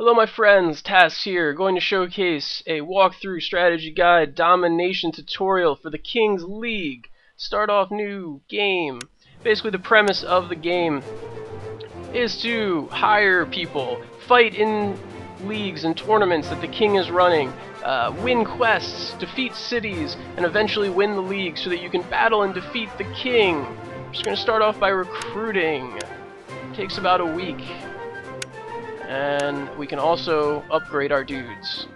Hello my friends, Tass here, going to showcase a walkthrough strategy guide domination tutorial for the King's League. Start off new game. Basically the premise of the game is to hire people, fight in leagues and tournaments that the king is running, uh, win quests, defeat cities, and eventually win the league so that you can battle and defeat the king. I'm just going to start off by recruiting. It takes about a week and we can also upgrade our dudes.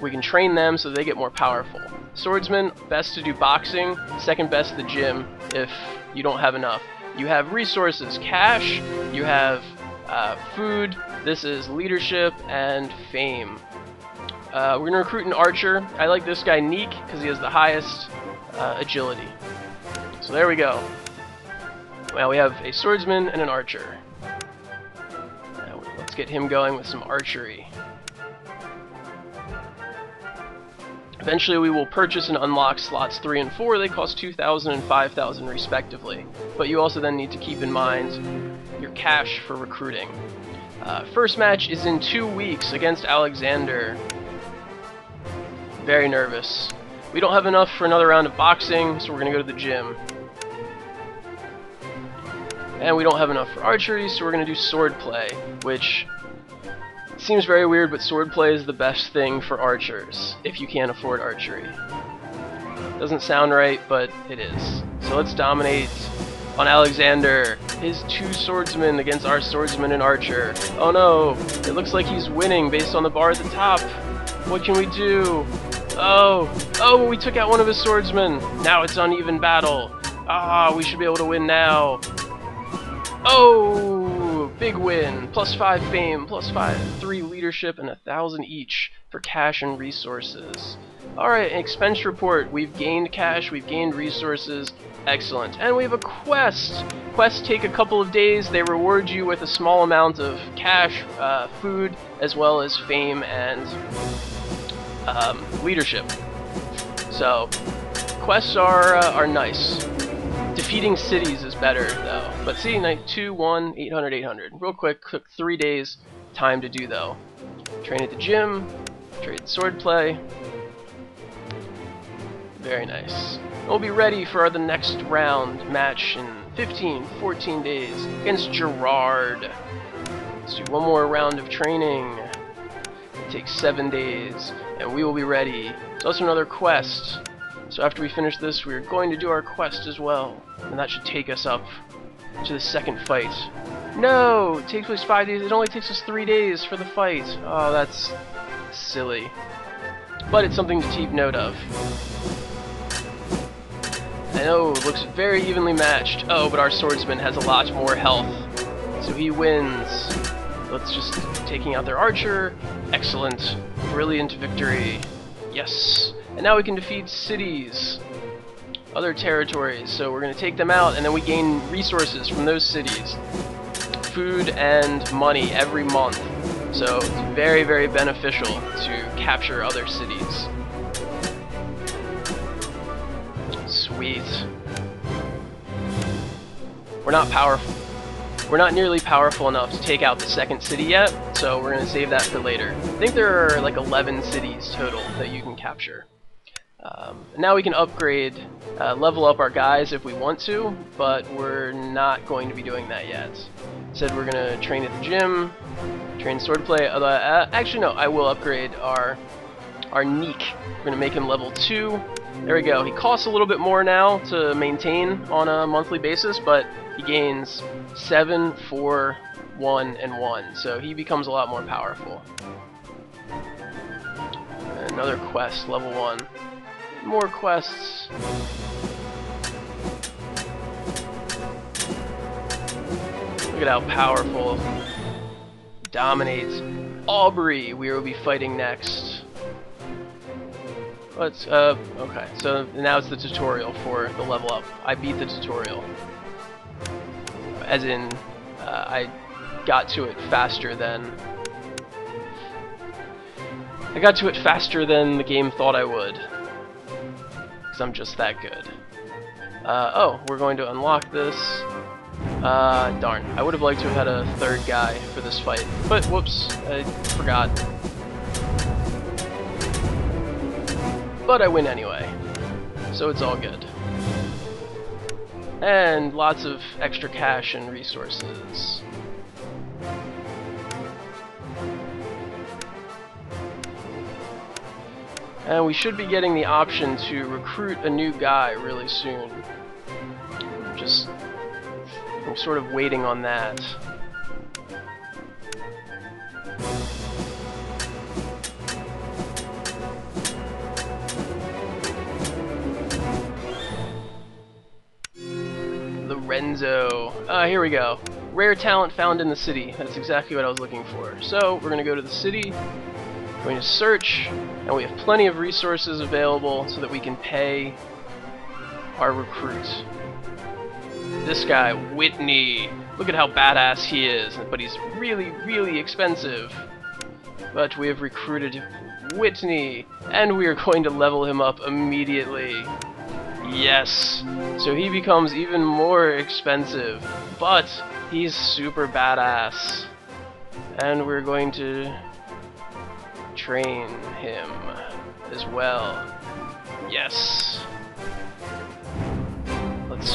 We can train them so they get more powerful. Swordsman, best to do boxing, second best the gym if you don't have enough. You have resources, cash, you have uh, food, this is leadership and fame. Uh, we're going to recruit an archer. I like this guy Neek because he has the highest uh, agility. So there we go. Well, we have a swordsman and an archer. Let's get him going with some archery. Eventually we will purchase and unlock slots 3 and 4. They cost 2,000 and 5,000 respectively. But you also then need to keep in mind your cash for recruiting. Uh, first match is in two weeks against Alexander. Very nervous. We don't have enough for another round of boxing, so we're going to go to the gym. And we don't have enough for archery, so we're going to do swordplay, which seems very weird, but swordplay is the best thing for archers, if you can't afford archery. Doesn't sound right, but it is. So let's dominate on Alexander. His two swordsmen against our swordsman and archer. Oh no, it looks like he's winning based on the bar at the top. What can we do? Oh, oh, we took out one of his swordsmen. Now it's uneven battle. Ah, we should be able to win now. Oh, big win. Plus five fame, plus five, three leadership, and a thousand each for cash and resources. Alright, expense report. We've gained cash, we've gained resources. Excellent. And we have a quest. Quests take a couple of days. They reward you with a small amount of cash, uh, food, as well as fame and um, leadership. So, quests are, uh, are nice. Defeating cities is better, though. But see, night 2, 1, 800, 800. Real quick, took 3 days time to do, though. Train at the gym, trade swordplay. Very nice. We'll be ready for the next round match in 15, 14 days against Gerard. Let's do one more round of training. It takes 7 days, and we will be ready. It's also another quest. So after we finish this, we're going to do our quest as well. And that should take us up to the second fight. No! It takes place five days. It only takes us three days for the fight. Oh, that's silly. But it's something to keep note of. I know, it looks very evenly matched. Oh, but our swordsman has a lot more health. So he wins. Let's just taking out their archer. Excellent. Brilliant victory. Yes. And now we can defeat cities, other territories. So we're going to take them out, and then we gain resources from those cities. Food and money every month. So it's very, very beneficial to capture other cities. Sweet. We're not powerful. We're not nearly powerful enough to take out the second city yet, so we're going to save that for later. I think there are like 11 cities total that you can capture. Um, now we can upgrade, uh, level up our guys if we want to, but we're not going to be doing that yet. Said we're going to train at the gym, train swordplay. Uh, uh, actually, no, I will upgrade our our Neek. We're going to make him level 2. There we go. He costs a little bit more now to maintain on a monthly basis, but he gains 7, 4, 1, and 1. So he becomes a lot more powerful. Another quest, level 1 more quests. Look at how powerful dominates. Aubrey, we will be fighting next. Let's, uh, okay, so now it's the tutorial for the level up. I beat the tutorial. As in, uh, I got to it faster than... I got to it faster than the game thought I would because I'm just that good. Uh, oh, we're going to unlock this. Uh, darn. I would have liked to have had a third guy for this fight. But, whoops, I forgot. But I win anyway. So it's all good. And lots of extra cash and resources. And we should be getting the option to recruit a new guy really soon. Just, I'm sort of waiting on that. Lorenzo. Uh, here we go. Rare talent found in the city. That's exactly what I was looking for. So, we're to go to the city, we're going to search, and we have plenty of resources available so that we can pay our recruits. This guy, Whitney, look at how badass he is, but he's really, really expensive. But we have recruited Whitney, and we are going to level him up immediately. Yes! So he becomes even more expensive, but he's super badass. And we're going to train him as well. Yes. Let's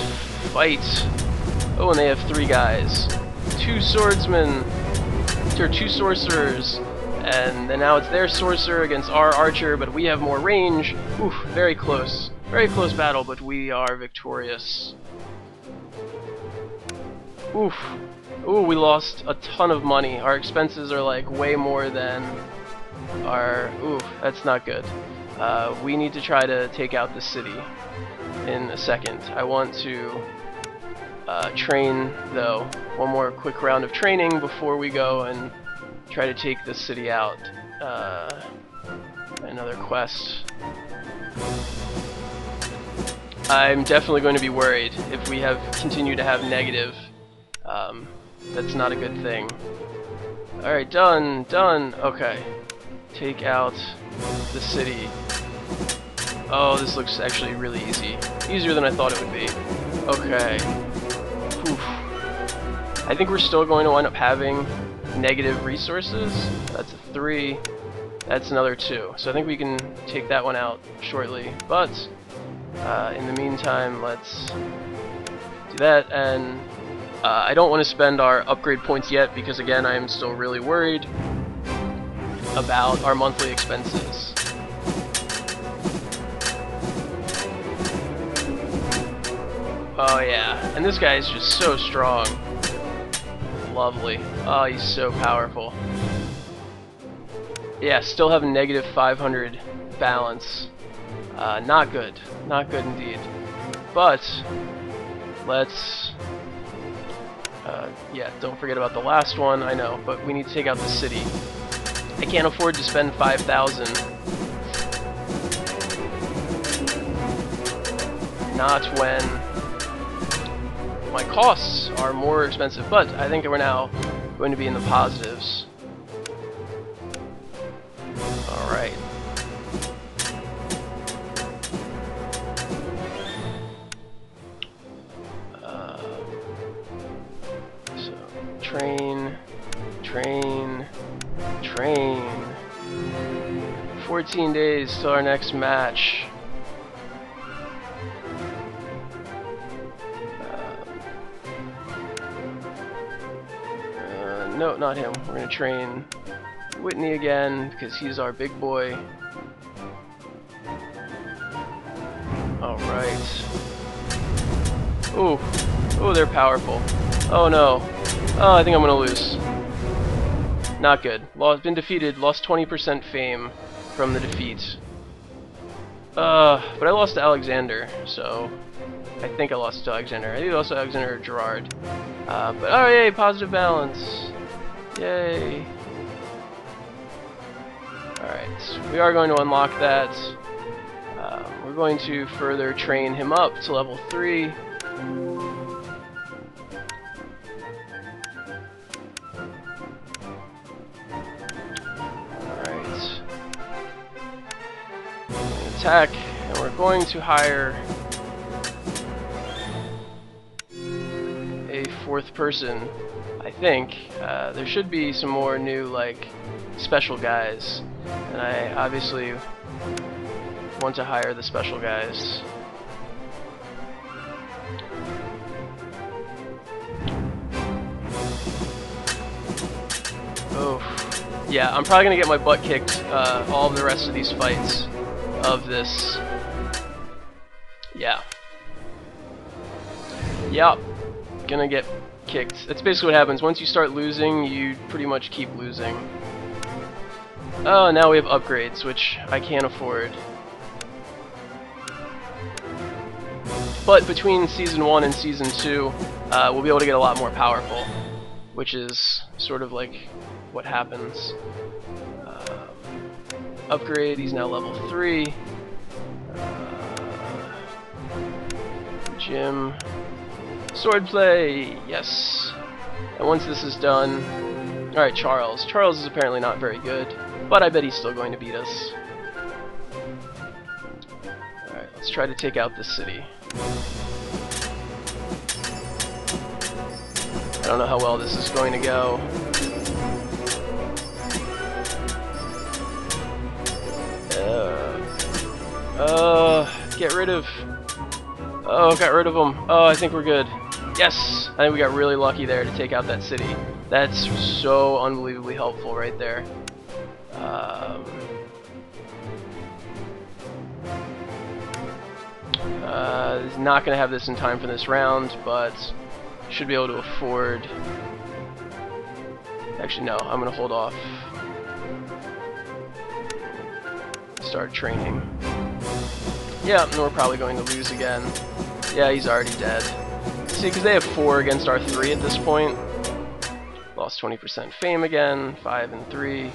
fight. Oh, and they have three guys. Two swordsmen, or two sorcerers, and then now it's their sorcerer against our archer, but we have more range. Oof, very close. Very close battle, but we are victorious. Oof. Ooh, we lost a ton of money. Our expenses are like way more than our... Ooh, that's not good. Uh, we need to try to take out the city in a second. I want to uh, train, though. One more quick round of training before we go and try to take the city out. Uh, another quest. I'm definitely going to be worried if we have continue to have negative. Um, that's not a good thing. Alright, done, done. Okay. Take out the city. Oh, this looks actually really easy. Easier than I thought it would be. Okay. Oof. I think we're still going to wind up having negative resources. That's a 3. That's another 2. So I think we can take that one out shortly. But uh, in the meantime, let's do that, and uh, I don't want to spend our upgrade points yet because again, I am still really worried about our monthly expenses. Oh yeah, and this guy is just so strong. Lovely. Oh, he's so powerful. Yeah, still have a negative 500 balance. Uh, not good. Not good indeed. But, let's... Uh, yeah, don't forget about the last one, I know, but we need to take out the city. I can't afford to spend 5,000. Not when my costs are more expensive, but I think we're now going to be in the positives. Alright. Uh, so, train, train, train. 14 days till our next match. Uh, no, not him. We're gonna train Whitney again because he's our big boy. Alright. Ooh. Ooh, they're powerful. Oh no. Oh, I think I'm gonna lose. Not good. Lost, been defeated, lost 20% fame from the defeat. Uh, but I lost to Alexander, so I think I lost to Alexander. I think lost Alexander or Gerard. Uh, but oh yay, positive balance. Yay. Alright, we are going to unlock that. Uh, we're going to further train him up to level 3. Attack, and we're going to hire a fourth person, I think. Uh, there should be some more new, like, special guys. And I obviously want to hire the special guys. Oh, yeah, I'm probably gonna get my butt kicked uh, all the rest of these fights of this. Yeah. Yep. Gonna get kicked. That's basically what happens. Once you start losing, you pretty much keep losing. Oh, now we have upgrades, which I can't afford. But between Season 1 and Season 2, uh, we'll be able to get a lot more powerful, which is sort of like what happens. Upgrade, he's now level 3. Uh, gym. Swordplay, yes. And once this is done, alright, Charles. Charles is apparently not very good, but I bet he's still going to beat us. Alright, let's try to take out this city. I don't know how well this is going to go. Uh, get rid of... Oh, got rid of them. Oh, I think we're good. Yes! I think we got really lucky there to take out that city. That's so unbelievably helpful right there. Um, uh, not going to have this in time for this round, but should be able to afford... Actually, no, I'm going to hold off. Start training. Yeah, and we're probably going to lose again. Yeah, he's already dead. See, because they have 4 against our 3 at this point. Lost 20% fame again, 5 and 3. Hey,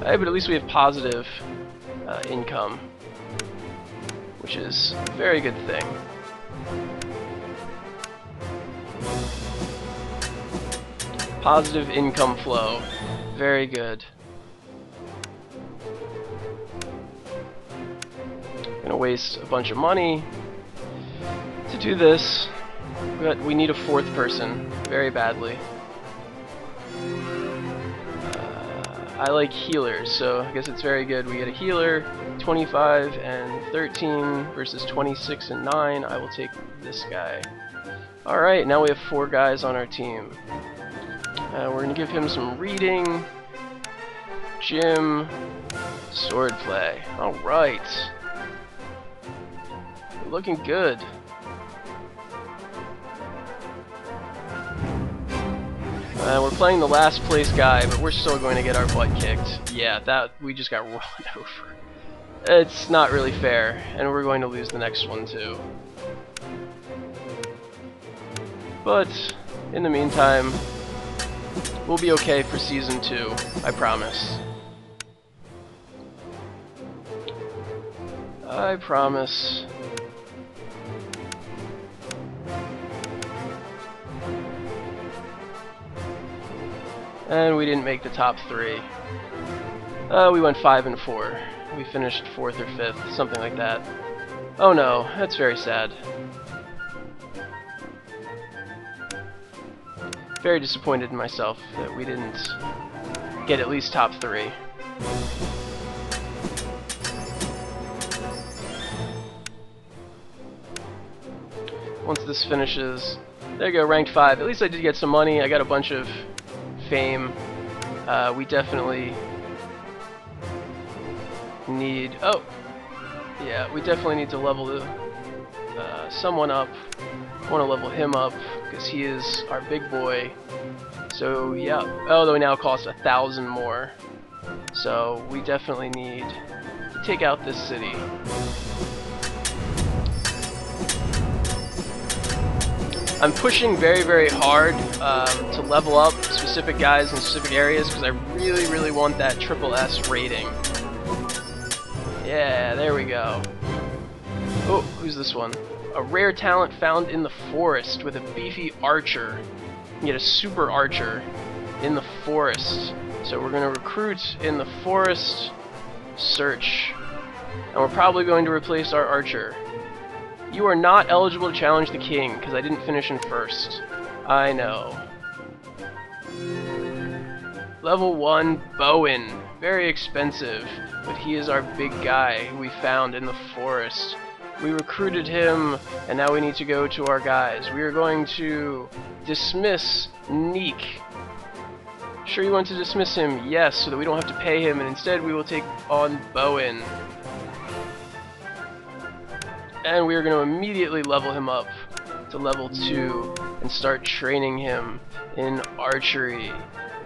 but at least we have positive uh, income, which is a very good thing. Positive income flow. Very good. Gonna waste a bunch of money to do this, but we need a fourth person very badly. Uh, I like healers, so I guess it's very good. We get a healer, 25 and 13 versus 26 and 9. I will take this guy. Alright, now we have four guys on our team. Uh, we're going to give him some reading, gym, swordplay. Alright. Looking good. Uh, we're playing the last place guy, but we're still going to get our butt kicked. Yeah, that we just got run over. It's not really fair, and we're going to lose the next one too. But, in the meantime, We'll be okay for Season 2, I promise. I promise. And we didn't make the top three. Uh, we went 5 and 4. We finished 4th or 5th, something like that. Oh no, that's very sad. very disappointed in myself that we didn't get at least top three. Once this finishes, there you go, ranked 5. At least I did get some money, I got a bunch of fame. Uh, we definitely need... Oh! Yeah, we definitely need to level uh, someone up. Want to level him up because he is our big boy. So yeah, Oh, although he now costs a thousand more. So we definitely need to take out this city. I'm pushing very, very hard um, to level up specific guys in specific areas because I really, really want that triple S rating. Yeah, there we go. Oh, who's this one? a rare talent found in the forest with a beefy archer. You get a super archer in the forest. So we're going to recruit in the forest search. And we're probably going to replace our archer. You are not eligible to challenge the king, because I didn't finish in first. I know. Level 1 Bowen. Very expensive, but he is our big guy we found in the forest. We recruited him, and now we need to go to our guys. We are going to dismiss Neek. Sure you want to dismiss him? Yes, so that we don't have to pay him, and instead we will take on Bowen. And we are going to immediately level him up to level 2 and start training him in archery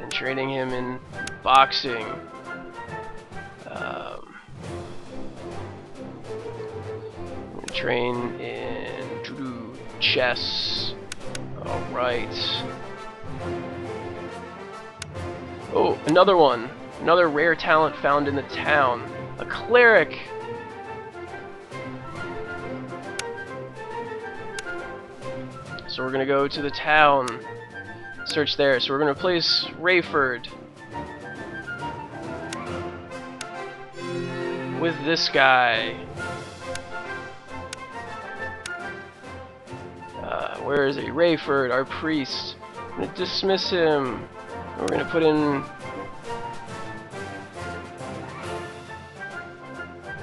and training him in boxing. Um, train in chess. Alright. Oh, another one. Another rare talent found in the town. A cleric. So we're gonna go to the town, search there. So we're gonna replace Rayford with this guy. Uh, where is he? Rayford, our priest. I'm gonna dismiss him. We're gonna put in.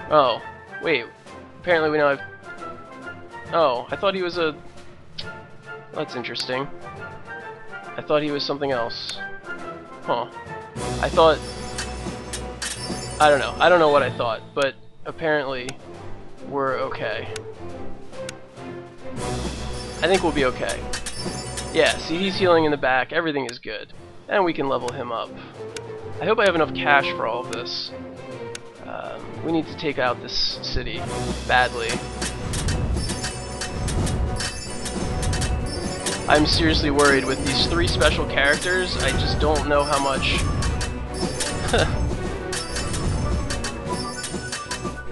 Oh, wait. Apparently we now have. Oh, I thought he was a that's interesting. I thought he was something else. Huh. I thought... I don't know. I don't know what I thought, but apparently we're okay. I think we'll be okay. Yeah, see he's healing in the back, everything is good. And we can level him up. I hope I have enough cash for all of this. Um, we need to take out this city badly. I'm seriously worried with these three special characters. I just don't know how much...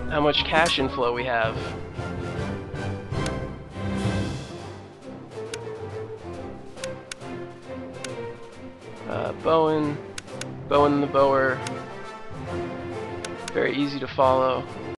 how much cash inflow we have. Uh, Bowen, Bowen the Bower, very easy to follow.